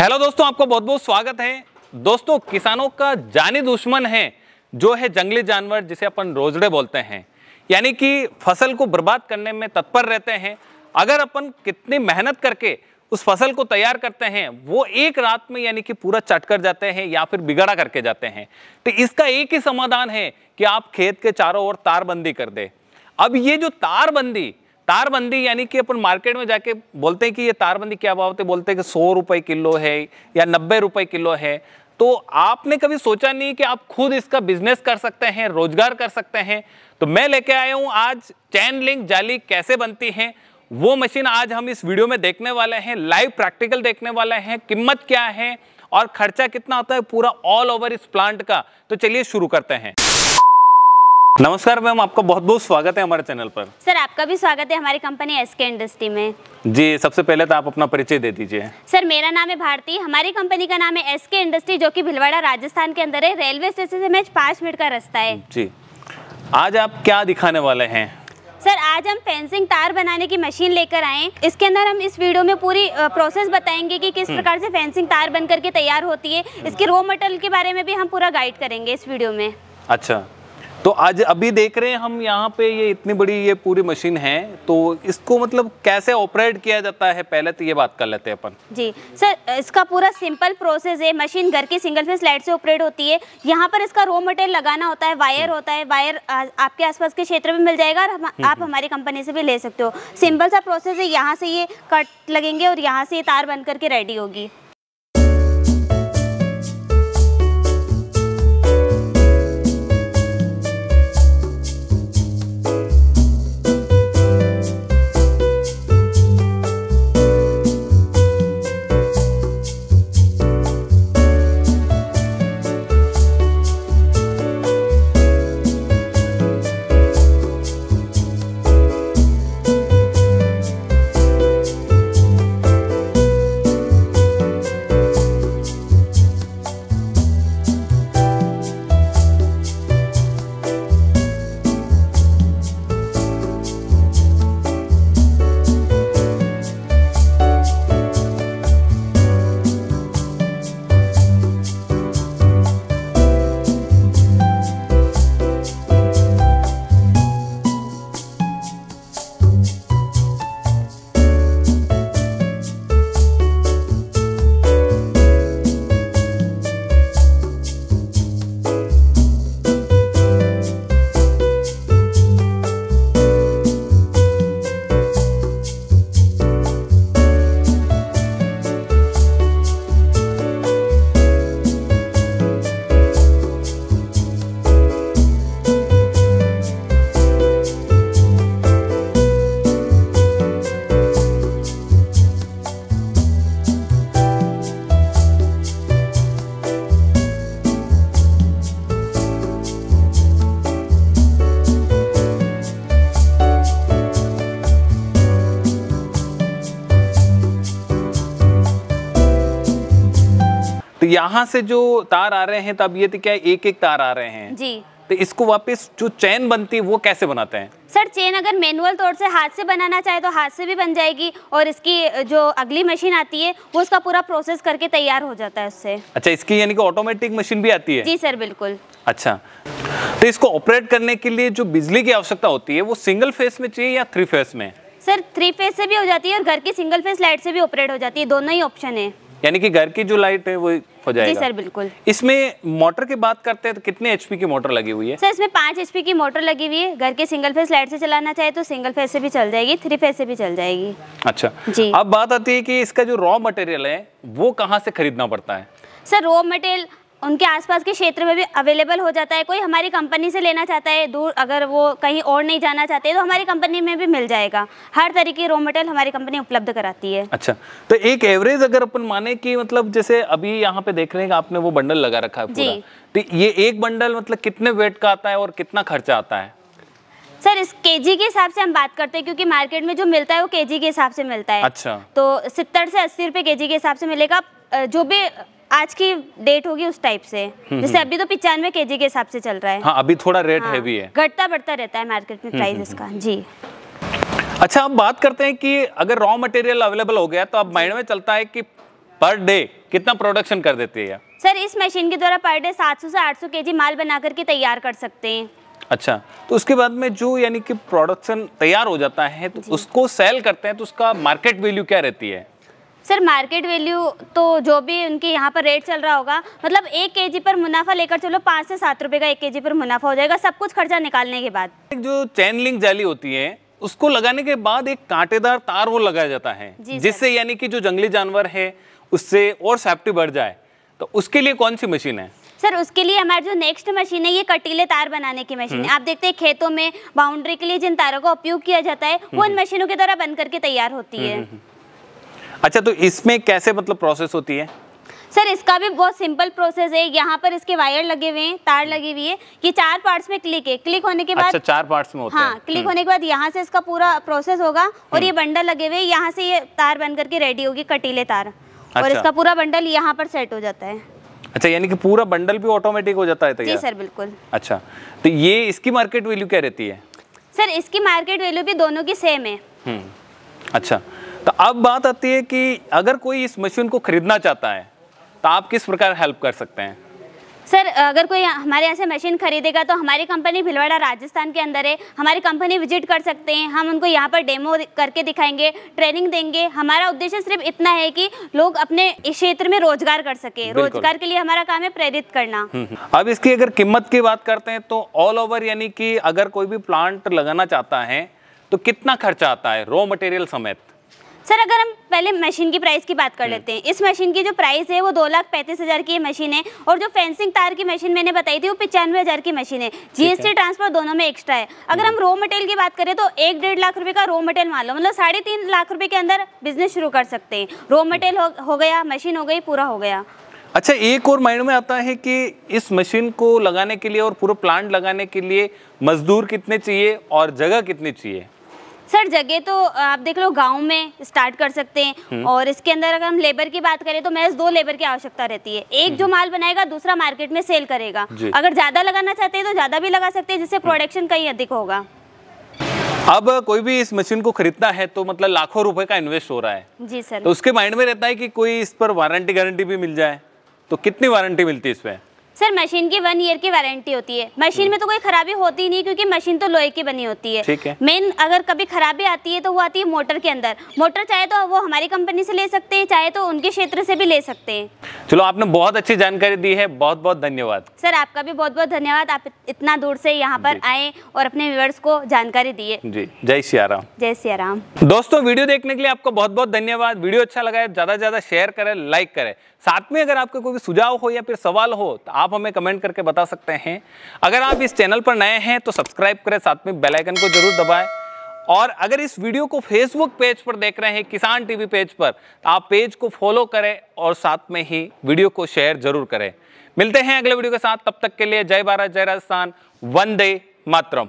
Hello दोस्तों, आपका बहुत बहुत स्वागत है। दोस्तों, किसानों का जानी दुश्मन है, जो है जंगली जानवर, जिसे अपन रोजड़े बोलते हैं। यानी कि फ़सल को बर्बाद करने में तत्पर रहते हैं। अगर अपन कितनी मेहनत करके उस फ़सल को तैयार करते हैं, वो एक रात में यानी कि पूरा चट कर जाते हैं या फिर बिगड़ा करके जाते हैं। तो इसका एक ही समाधान है कि आप खेत के चारों ओर तारबंदी कर दे। अब ये जो तारबंदी तारबंदी यानी कि अपन मार्केट में जाके बोलते हैं कि ये तारबंदी क्या भाव होते बोलते हैं कि सौ रुपए किलो है या नब्बे रुपए किलो है। तो आपने कभी सोचा नहीं कि आप खुद इसका बिज़नेस कर सकते हैं, रोज़गार कर सकते हैं? तो मैं लेके आया हूँ आज चैन लिंक, जाली कैसे बनती है? वो मशीन आज हम इस वीडियो में देखने वाले हैं लाइव प्रैक्टिकल देखने वाले हैं, कीमत क्या है और खर्चा कितना होता है पूरा ऑल ओवर इस प्लांट का। तो चलिए शुरू करते हैं। नमस्कार मैम आपका बहुत बहुत स्वागत है हमारे चैनल पर। सर आपका भी स्वागत है हमारी कंपनी एसके इंडस्ट्री में। जी सबसे पहले तो आप अपना परिचय दे दीजिए। सर मेरा नाम है भारती हमारी कंपनी का नाम है एसके इंडस्ट्री जो कि भिलवाड़ा राजस्थान के अंदर है। रेलवे स्टेशन से मैच पाँच मिनट का रास्ता है। जी। आज आप क्या दिखाने वाले हैं? सर आज हम फेंसिंग तार बनाने की मशीन लेकर आए इसके अंदर हम इस वीडियो में पूरी प्रोसेस बताएँगे कि किस प्रकार से फेंसिंग तार बन करके तैयार होती है। इसके रॉ मटेरियल के बारे में भी हम पूरा गाइड करेंगे इस वीडियो में। अच्छा। तो आज अभी देख रहे हैं हम यहाँ पे ये इतनी बड़ी ये पूरी मशीन है तो इसको मतलब कैसे ऑपरेट किया जाता है? पहले तो ये बात कर लेते हैं अपन। जी सर इसका पूरा सिंपल प्रोसेस है। मशीन घर की सिंगल फेस लाइट से ऑपरेट होती है। यहाँ पर इसका रॉ मटेरियल लगाना होता है वायर हम्म। होता है। वायर आपके आसपास के क्षेत्र में मिल जाएगा और हम, हम्म, आप हमारी कंपनी से भी ले सकते हो। सिंपल सा प्रोसेस है। यहाँ से ये कट लगेंगे और यहाँ से ये तार बन करके रेडी होगी। तो यहाँ से जो तार आ रहे हैं तब ये तो क्या एक एक तार आ रहे हैं। जी। तो इसको वापस जो चैन बनती है वो कैसे बनाते हैं? सर चेन अगर मैनुअल तौर से हाथ से बनाना चाहे तो हाथ से भी बन जाएगी और इसकी जो अगली मशीन आती है वो उसका पूरा प्रोसेस करके तैयार हो जाता है उससे। अच्छा इसकी यानी कि ऑटोमेटिक मशीन भी आती है? जी सर बिल्कुल। अच्छा। तो इसको ऑपरेट करने के लिए जो बिजली की आवश्यकता होती है वो सिंगल फेस में चाहिए या थ्री फेस में? सर थ्री फेस से भी हो जाती है और घर की सिंगल फेस लाइट से भी ऑपरेट हो जाती है दोनों ही ऑप्शन है। यानी कि घर की जो लाइट है वो हो जी सर बिल्कुल। इसमें मोटर की बात करते हैं तो कितने एचपी की मोटर लगी हुई है? सर इसमें पाँच एचपी की मोटर लगी हुई है। घर के सिंगल फेस लाइट से चलाना चाहे तो सिंगल फेस से भी चल जाएगी थ्री फेस से भी चल जाएगी। अच्छा जी। अब बात आती है की इसका जो रॉ मटेरियल है वो कहाँ से खरीदना पड़ता है? सर रॉ मटेरियल उनके आसपास के क्षेत्र में भी अवेलेबल हो जाता है। कोई हमारी कंपनी से लेना चाहता है दूर अगर वो कहीं और नहीं जाना चाहते तो हमारी कंपनी में भी मिल जाएगा। हर तरीके रॉ मटेरियल हमारी कंपनी उपलब्ध कराती है। अच्छा तो एक एवरेज अगर अपन माने कि मतलब जैसे अभी यहाँ पे देख रहे हैं आपने वो बंडल लगा रखा है पूरा। जी। तो ये एक बंडल मतलब कितने वेट का आता है और कितना खर्चा आता है? सर इस केजी के हिसाब से हम बात करते हैं क्योंकि मार्केट में जो मिलता है वो केजी के हिसाब से मिलता है। अच्छा। तो सत्तर से अस्सी रुपए केजी के हिसाब से मिलेगा। जो भी आज की डेट होगी उस टाइप से। जैसे अभी तो पिचानवे केजी के हिसाब से चल रहा है। हाँ अभी थोड़ा रेट हाँ, हैवी है। घटता बढ़ता रहता है मार्केट में प्राइस इसका जी। अच्छा अब बात करते हैं कि अगर रॉ मटेरियल अवेलेबल हो गया तो अब माइंड में चलता है कि पर डे कितना प्रोडक्शन कर देती है सर इस मशीन के द्वारा पर डे 700 से 800 केजी माल बना करके तैयार कर सकते हैं। अच्छा तो उसके बाद में जो यानी कि प्रोडक्शन तैयार हो जाता है तो उसको सेल करते हैं तो उसका मार्केट वैल्यू क्या रहती है? सर मार्केट वैल्यू तो जो भी उनके यहाँ पर रेट चल रहा होगा मतलब एक केजी पर मुनाफा लेकर चलो पाँच से सात रुपए का एक केजी पर मुनाफा हो जाएगा सब कुछ खर्चा निकालने के बाद। जो चैन लिंक जाली होती है उसको लगाने के बाद एक कांटेदार तार वो लगाया जाता है जिससे यानी कि जो जंगली जानवर है उससे और सेफ्टी बढ़ जाए। तो उसके लिए कौन सी मशीन है? सर उसके लिए हमारी जो नेक्स्ट मशीन है ये कटीले तार बनाने की मशीन है। आप देखते हैं खेतों में बाउंड्री के लिए जिन तारों का उपयोग किया जाता है वो इन मशीनों के द्वारा बन करके तैयार होती है। अच्छा तो इसमें कैसे मतलब प्रोसेस होती है? सर इसका भी बहुत सिंपल प्रोसेस है। यहाँ पर इसके वायर लगे हुए हैं तार लगी हुई है। ये चार पार्ट्स में क्लिक है। क्लिक होने के बाद अच्छा चार पार्ट्स में होता हाँ है। क्लिक होने के बाद यहाँ से इसका पूरा प्रोसेस होगा और ये बंडल लगे हुए यहाँ से ये तार बन करके रेडी होगी कटीले तार। अच्छा। और। इसका पूरा बंडल यहाँ पर सेट हो जाता है। अच्छा यानी कि पूरा बंडल भी ऑटोमेटिक हो जाता है जी सर बिल्कुल। अच्छा तो ये इसकी मार्केट वैल्यू क्या रहती है? सर इसकी मार्केट वैल्यू भी दोनों की सेम है। हम्म अच्छा। तो अब बात आती है कि अगर कोई इस मशीन को खरीदना चाहता है तो आप किस प्रकार हेल्प कर सकते हैं? सर अगर कोई हमारे यहाँ से मशीन खरीदेगा तो हमारी कंपनी भिलवाड़ा राजस्थान के अंदर है। हमारी कंपनी विज़िट कर सकते हैं। हम उनको यहाँ पर डेमो करके दिखाएँगे ट्रेनिंग देंगे। हमारा उद्देश्य सिर्फ़ इतना है कि लोग अपने इस क्षेत्र में रोज़गार कर सके। रोज़गार के लिए हमारा काम है प्रेरित करना। हम्म, अब इसकी अगर कीमत की बात करते हैं तो ऑल ओवर यानी कि अगर कोई भी प्लांट लगाना चाहता है तो कितना खर्चा आता है? रॉ मटेरियल समेत। सर अगर हम पहले मशीन की प्राइस की बात कर लेते हैं इस मशीन की जो प्राइस है वो दो लाख पैंतीस हज़ार की मशीन है और जो फेंसिंग तार की मशीन मैंने बताई थी वो पचानवे हज़ार की मशीन है। जीएसटी ट्रांसफ़र दोनों में एक्स्ट्रा है। अगर हम रॉ मटेरियल की बात करें तो एक डेढ़ लाख रुपए का रॉ मटेरियल मान लो मतलब साढ़े तीन लाख रुपए के अंदर बिज़नेस शुरू कर सकते हैं। रॉ मटेरियल हो, हो गया मशीन हो गई पूरा हो गया। अच्छा एक और माइंड में आता है कि इस मशीन को लगाने के लिए और पूरा प्लांट लगाने के लिए मजदूर कितने चाहिए और जगह कितनी चाहिए? सर जगह तो आप देख लो गाँव में स्टार्ट कर सकते हैं। और इसके अंदर अगर हम लेबर की बात करें तो महज दो लेबर की आवश्यकता रहती है। एक जो माल बनाएगा दूसरा मार्केट में सेल करेगा। अगर ज़्यादा लगाना चाहते हैं तो ज़्यादा भी लगा सकते हैं जिससे प्रोडक्शन कहीं अधिक होगा। अब कोई भी इस मशीन को खरीदना है तो मतलब लाखों रुपए का इन्वेस्ट हो रहा है। जी सर। तो उसके माइंड में रहता है कि कोई इस पर वारंटी गारंटी भी मिल जाए। तो कितनी वारंटी मिलती है इस पे? सर मशीन की वन ईयर की वारंटी होती है। मशीन में तो कोई खराबी होती नहीं क्योंकि मशीन तो लोहे की बनी होती है। ठीक है। मेन अगर कभी खराबी आती है तो वो आती है मोटर के अंदर। मोटर चाहे तो वो हमारी कंपनी से ले सकते हैं चाहे तो उनके क्षेत्र से भी ले सकते हैं। चलो आपने बहुत अच्छी जानकारी दी है। बहुत बहुत धन्यवाद। सर आपका भी बहुत बहुत धन्यवाद। आप इतना दूर से यहाँ पर आए और अपने व्यूअर्स को जानकारी दिए जी जय सिया राम। जय सिया राम। दोस्तों वीडियो देखने के लिए आपको बहुत बहुत धन्यवाद। वीडियो अच्छा लगा है ज़्यादा से ज़्यादा शेयर करें लाइक करें। साथ में अगर आपका कोई सुझाव हो या फिर सवाल हो तो आप हमें कमेंट करके बता सकते हैं। अगर आप इस चैनल पर नए हैं तो सब्सक्राइब करें, साथ में बेल आइकन को ज़रूर दबाएँ। और अगर इस वीडियो को फेसबुक पेज पर देख रहे हैं, किसान टीवी पेज पर तो आप पेज को फॉलो करें और साथ में ही वीडियो को शेयर ज़रूर करें। मिलते हैं अगले वीडियो के साथ, तब तक के लिए जय भारत, जय राजस्थान, वंदे मातरम।